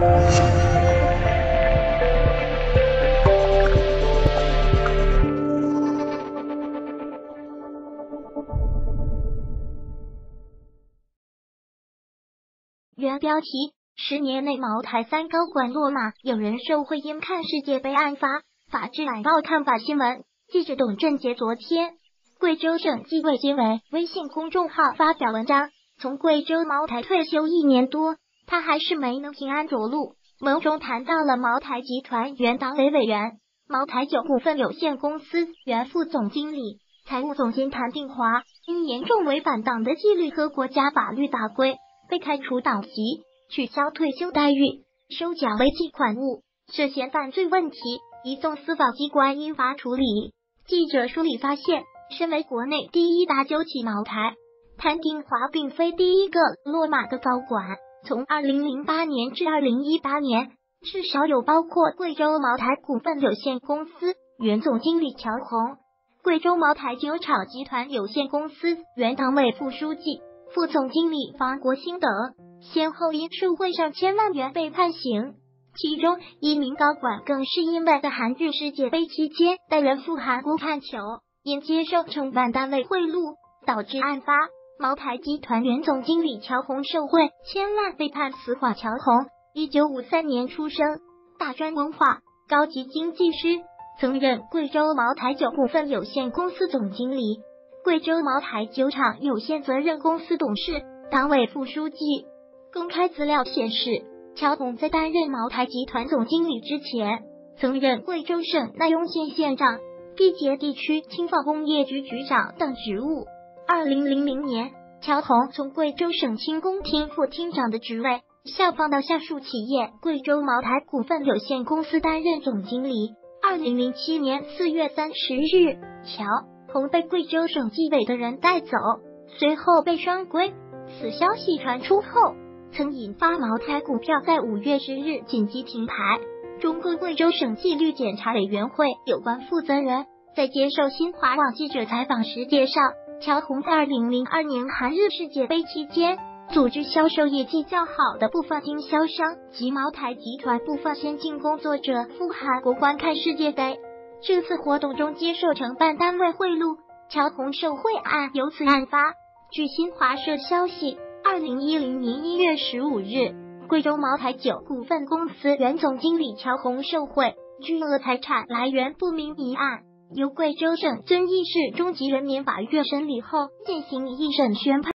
原标题：十年内茅台三高管落马，有人受贿因看世界杯案发。法制晚报看法新闻，记者董振杰昨天，贵州省纪委监委微信公众号发表文章，从贵州茅台退休一年多，他还是没能平安着陆。文中谈到了茅台集团原党委委员、茅台酒股份有限公司原副总经理、财务总监谭定华，因严重违反党的纪律和国家法律法规。被开除党籍、取消退休待遇、收缴违纪款物，涉嫌犯罪问题，移送司法机关依法处理。记者梳理发现，身为国内第一大酒企茅台，谭定华并非第一个落马的高管。从二零零八年至二零一八年，至少有包括贵州茅台股份有限公司原总经理乔红、贵州茅台酒厂集团有限公司原党委副书记。副总经理房国兴等先后因受贿上千万元被判刑，其中一名高管更是因为在韩日世界杯期间带人赴韩国看球，因接受承办单位贿赂，导致案发。茅台集团原总经理乔红受贿千万被判死缓。乔红，一九五三年出生，大专文化，高级经济师，曾任贵州茅台酒股份有限公司总经理。贵州茅台酒厂有限责任公司董事、党委副书记。公开资料显示，乔红在担任茅台集团总经理之前，曾任贵州省纳雍县县长、毕节地区轻纺工业局局长等职务。二零零零年，乔红从贵州省轻工厅副厅长的职位下放到下属企业贵州茅台股份有限公司担任总经理。二零零七年四月三十日，乔。红被贵州省纪委的人带走，随后被双规。此消息传出后，曾引发茅台股票在五月十日紧急停牌。中国贵州省纪律检查委员会有关负责人在接受新华网记者采访时介绍，乔红在二零零二年韩日世界杯期间，组织销售业绩较好的部分经销商及茅台集团部分先进工作者赴韩国观看世界杯。这次活动中接受承办单位贿赂，乔红受贿案由此案发。据新华社消息，二零一零年一月十五日，贵州茅台酒股份公司原总经理乔红受贿，巨额财产来源不明一案，由贵州省遵义市中级人民法院审理后进行一审宣判。